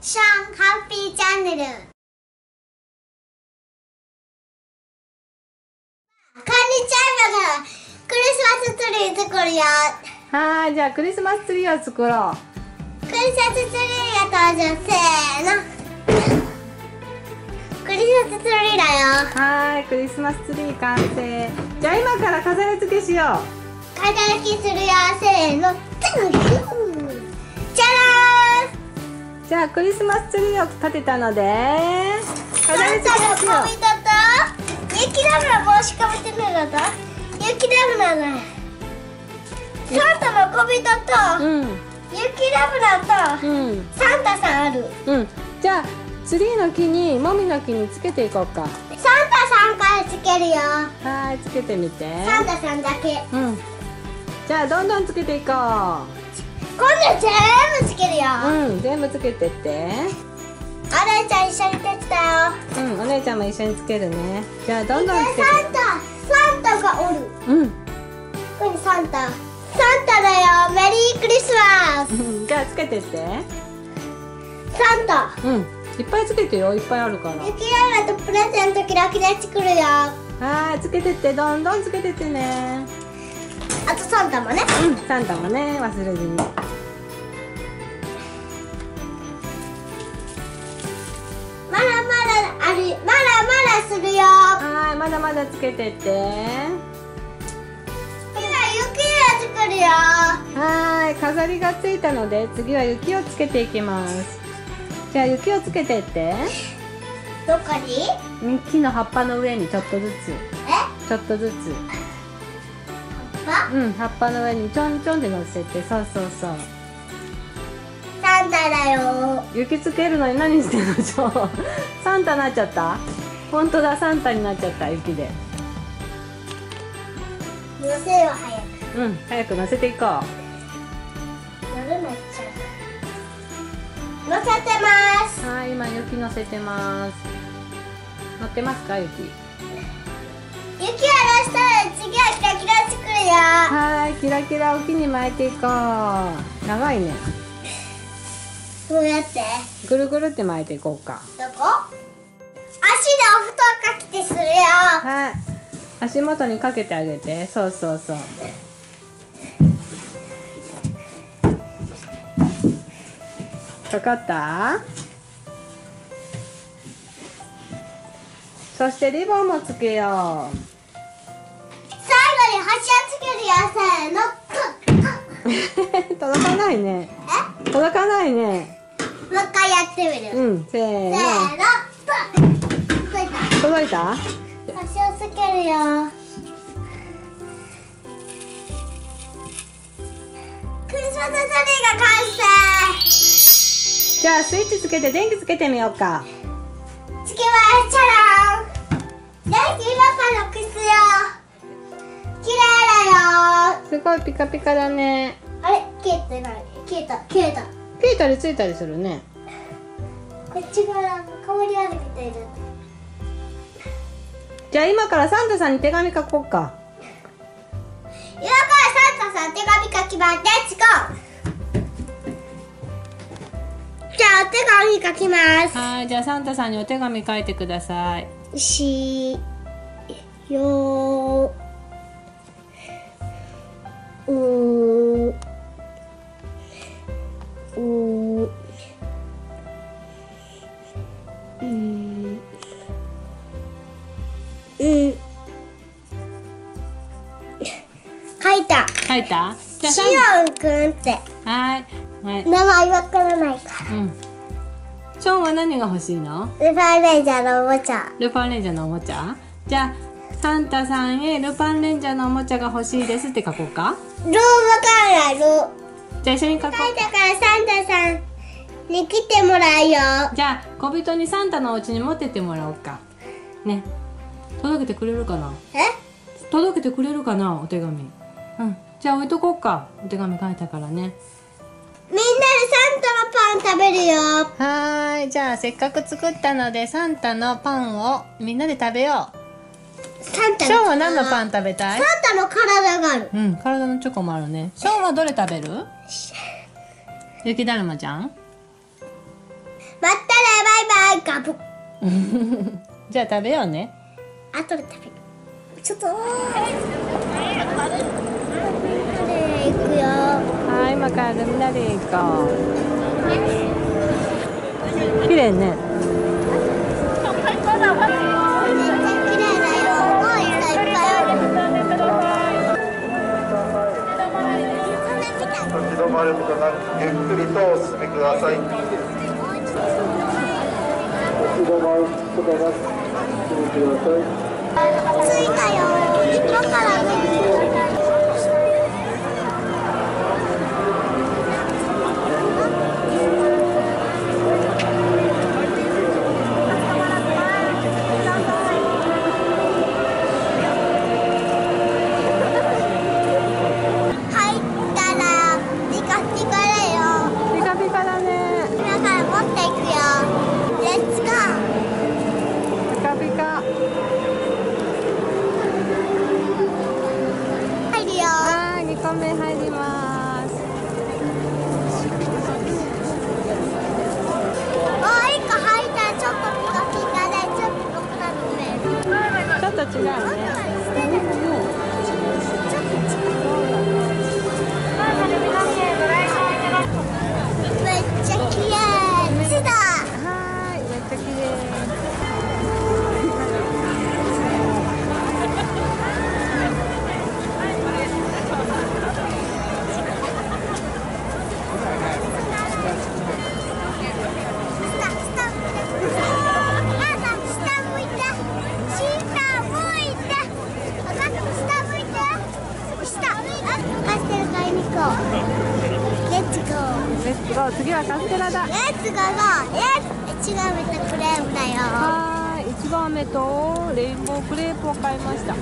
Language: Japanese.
シャンハッピーチャンネルこんにちはクリスマスツリー作るよはいじゃあクリスマスツリーを作ろう。クリスマスツリーが登場。せーの。クリスマスツリーだよ。はいクリスマスツリー完成。じゃあ今から飾り付けしよう。飾り付けするよ。せーのじゃあクリスマスツリーを立てたので飾り付けをしよ。サンタの小人と雪だるま帽子かぶってなかった雪だるまだ。サンタの小人と、ううん。雪だるまと、うん。サンタさんある。うん。じゃあツリーの木にもみの木につけていこうか。サンタさんからつけるよ。はいつけてみて。サンタさんだけ。うん。じゃあどんどんつけていこ今度全部つけるよ、ううん全部つけてって。あらちゃん一緒に手伝おう。うんお姉ちゃんも一緒につけるね。じゃあどんどんつけて。サンタサンタがおる。うん。ここにサンタ。サンタだよ。メリークリスマス。うんじゃあつけてって。サンタ。うん。いっぱいつけてよ。いっぱいあるから。雪だるまとプレゼントキラキラ作るよ。あはいつけてって。どんどんつけてってね。とサンタもね。うんサンタもね忘れずにするよ。はいまだまだつけてって。今雪を作るよ。はい飾りがついたので次は雪をつけていきます。じゃあ雪をつけてって。どこに？木の葉っぱの上にちょっとずつ。え？ちょっとずつ。パうん葉っぱの上にちょんちょんで乗せて。そうそうそう。サンタだよ。雪つけるのに何してんのちょサンタなっちゃった？本当だサンタになっちゃった雪で。乗せよ早く。うん早く乗せていこ乗るなっちゃう。乗せてます。うはい今雪乗せてます。乗ってますか雪？雪を出したら次はキラキラ作るよ。はいキラキラを木に巻いていこう。長いね。どうやって？ぐるぐるって巻いていこうか。どこ？布団かけてするよ。はい。足元にかけてあげて。そうそうそう。かかった？そしてリボンもつけよう。最後に端をつけるよせーの。届かないね。え？届かないね。もう一回やってみる、うんせーののついた届いた？端をつけるよ。クリスマスツリーが完成。じゃあスイッチつけて電気つけてみようか。つけましたら電気今から消すよ。綺麗だよ。すごいピカピカだね。あれ？消えてない。消えた。消えた。消えたりついたりするね。こっち側香りじゃあ今からサンタさんに手紙書こうか。今からサンタさん手紙書きます。レッツゴーじゃあお手紙書きます。はいじゃあサンタさんにお手紙書いてください。しようう書いた。書いた？じゃあしサンくんって。はい。はい名前わからないかうん。ショーンは何が欲しいの？らルパンレンジャーのおもちゃ。ルパンレンジャーのおもちゃ？じゃあサンタさんへルパンレンジャーのおもちゃが欲しいですって書こうか。ルーわからないルーじゃあ一緒に書こう。書いたからサンタさんに来てもらうよ。じゃあ小人にサンタのお家に持ってってもらおうか。ね。届けてくれるかな？え？届けてくれるかな？お手紙うん。じゃあ置いとこうか。お手紙書いたからね。みんなでサンタのパン食べるよ。はーい。じゃあせっかく作ったのでサンタのパンをみんなで食べよサンタうショーンは何のパンン食べたい？サンタの体がある。うん体のチョコもあるね。ショーンはどれ食べる？雪だるまちゃん？ガブ。じゃあ食べようね。後で食べる。ちょっとよ。はい今からルミナリー行こう。綺麗ね。立ち止まることなくゆっくりとお進みください。立ち止まることなくお進みください。着い。たよ今からねちょっテラ買いに行こう。レッツゴーレッツゴー次はカステラだレッツゴーレッツ違うめとクレープだよはいいちご飴とレインボークレープを買いました